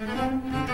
Música